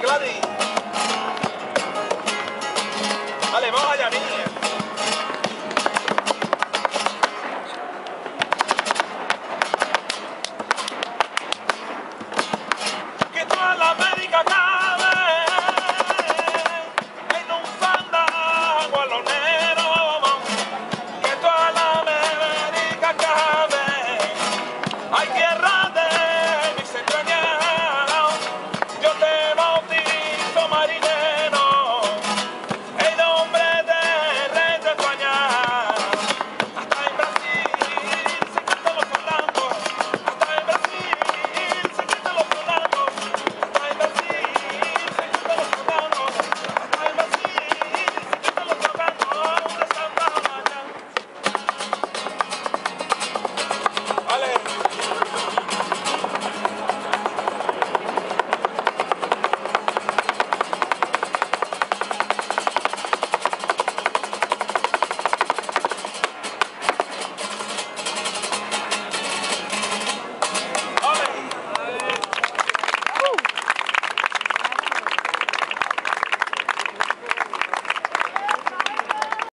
Gladys.